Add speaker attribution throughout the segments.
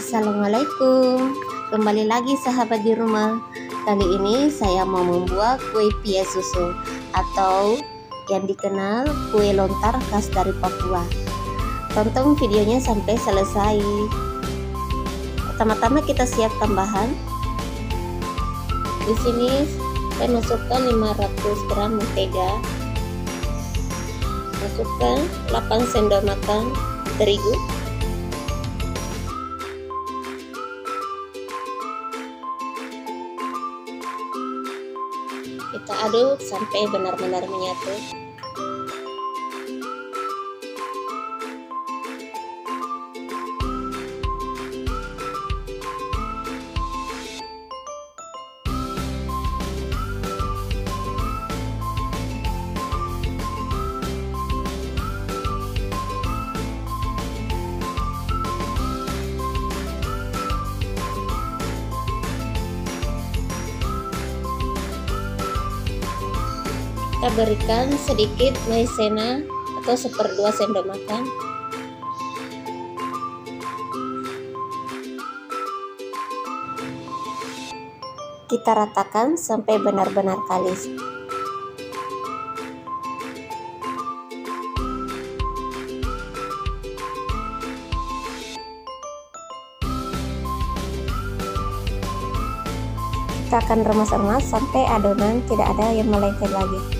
Speaker 1: Assalamualaikum. Kembali lagi sahabat di rumah. Kali ini saya mau membuat kue pie susu Atau yang dikenal kue lontar khas dari Papua. Tonton videonya sampai selesai. Pertama-tama kita siapkan bahan Di sini saya masukkan 500 gram mentega. Masukkan 8 sendok makan terigu kita aduk sampai benar-benar menyatu kita berikan sedikit maizena atau seperdua sendok makan. Kita ratakan sampai benar-benar kalis. Kita akan remas-remas sampai adonan tidak ada yang melengket lagi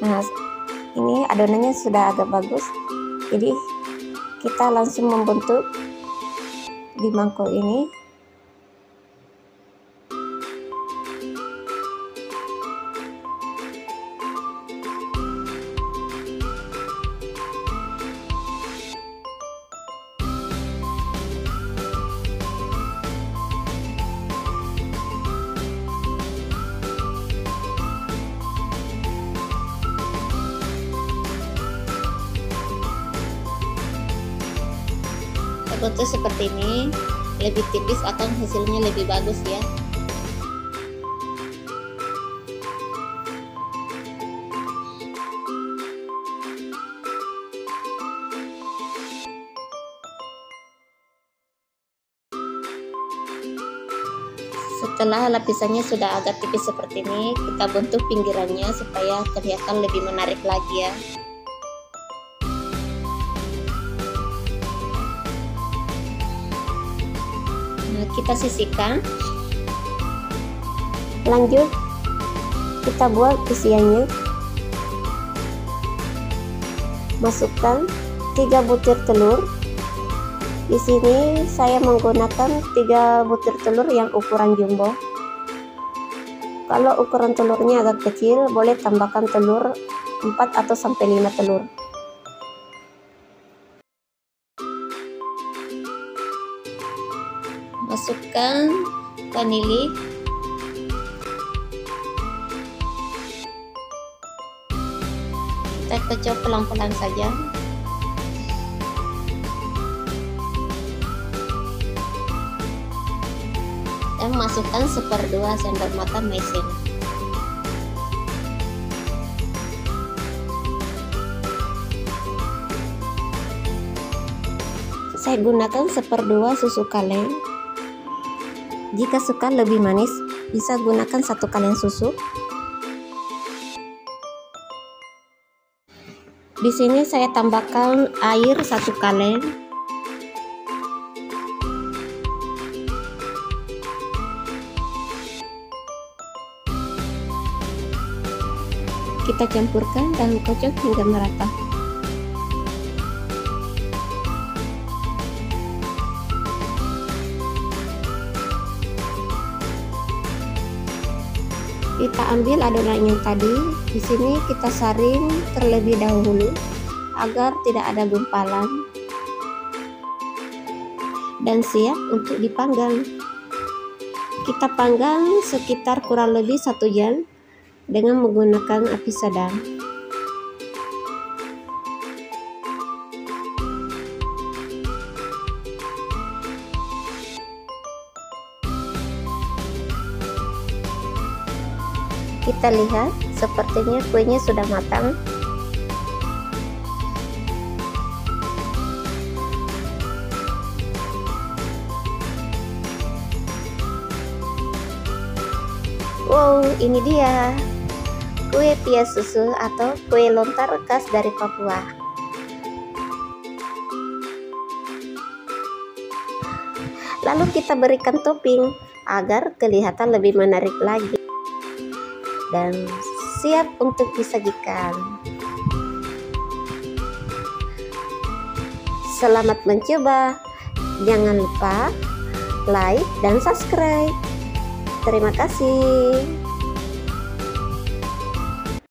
Speaker 1: nah ini adonannya sudah agak bagus. Jadi kita langsung membentuk di mangkok ini bentuk seperti ini lebih tipis akan hasilnya lebih bagus ya. Setelah lapisannya sudah agak tipis seperti ini kita bentuk pinggirannya supaya kelihatan lebih menarik lagi ya kita sisihkan. Lanjut. Kita buat isiannya. Masukkan 3 butir telur. Di sini saya menggunakan 3 butir telur yang ukuran jumbo. Kalau ukuran telurnya agak kecil boleh tambahkan telur 4 atau sampai 5 telur masukkan vanili. Kita kocok pelan-pelan saja. Dan masukkan seperdua sendok makan maizena saya gunakan seperdua susu kaleng jika suka lebih manis, bisa gunakan satu kaleng susu. Di sini saya tambahkan air satu kaleng. Kita campurkan dan kocok hingga merata. Kita ambil adonan yang tadi. Di sini kita saring terlebih dahulu agar tidak ada gumpalan. Dan siap untuk dipanggang. Kita panggang sekitar kurang lebih satu jam dengan menggunakan api sedang kita lihat sepertinya kuenya sudah matang. Wow, ini dia. Kue pia susu atau kue lontar khas dari Papua. Lalu kita berikan topping agar kelihatan lebih menarik lagi dan siap untuk disajikan. Selamat mencoba. Jangan lupa like dan subscribe. Terima kasih.